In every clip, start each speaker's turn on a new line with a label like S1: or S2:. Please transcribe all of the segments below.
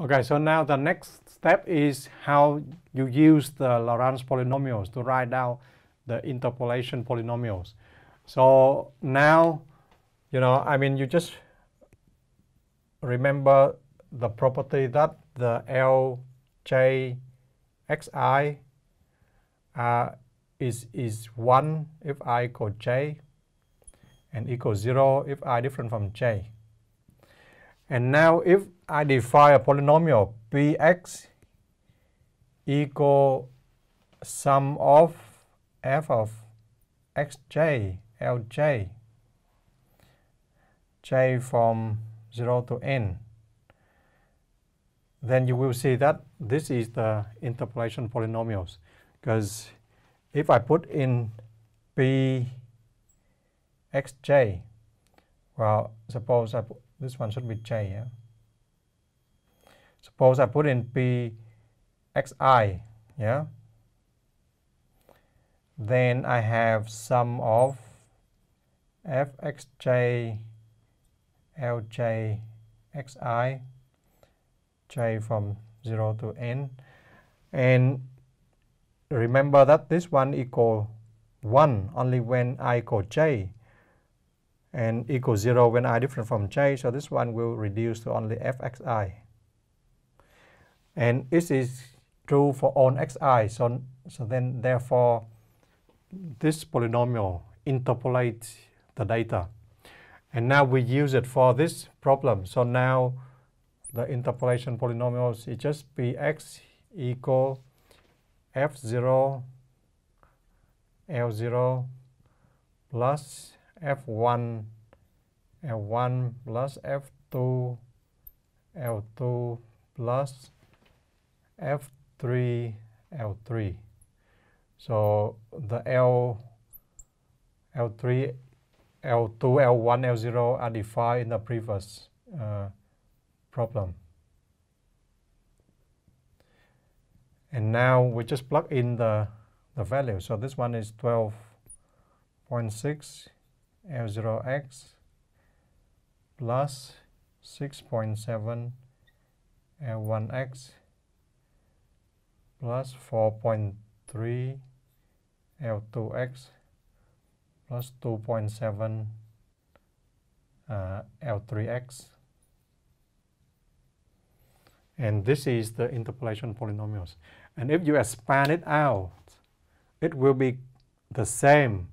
S1: Okay, so now the next step is how you use the Lagrange polynomials to write down the interpolation polynomials. So now, you know, I mean, you just remember the property that the LJ xi uh, is, is 1 if i equal j and equal 0 if i different from j. And now if I define a polynomial px equal sum of f of xj, lj, j from 0 to n, then you will see that this is the interpolation polynomials. Because if I put in p xj, well, suppose I put, this one should be j, yeah? Suppose I put in p xi, yeah? Then I have sum of fxj, lj, xi, j from 0 to n. And remember that this one equal 1 only when i equal j and equal 0 when i different from j. So this one will reduce to only fxi. And this is true for all xi. So, so then therefore this polynomial interpolates the data. And now we use it for this problem. So now the interpolation polynomials is just px equal f0 L0 plus F1 L1 plus F2 L2 plus F3 L3. So the L L3 L2 L1 L0 are defined in the previous uh, problem. And now we just plug in the, the value. So this one is 12.6 L0x plus 6.7 L1x plus 4.3 L2x plus 2.7 uh, L3x and this is the interpolation polynomials. And if you expand it out, it will be the same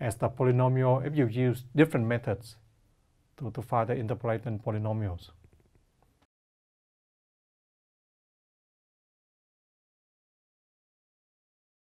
S1: as the polynomial if you use different methods to, to find the interpolated polynomials.